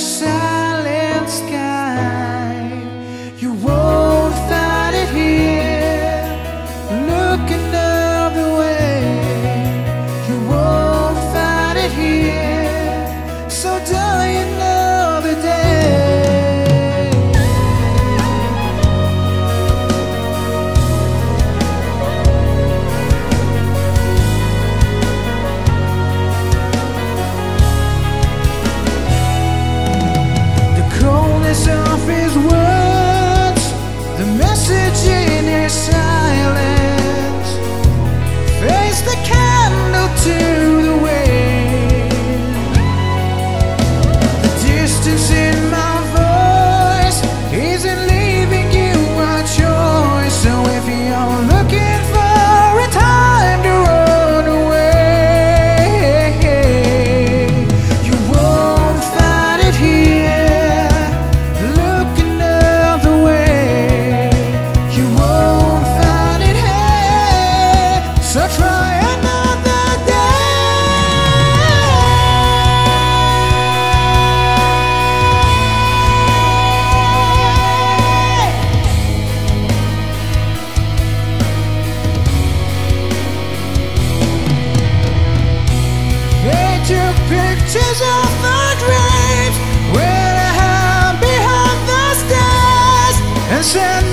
for pictures of my dreams. Where I hide behind the And send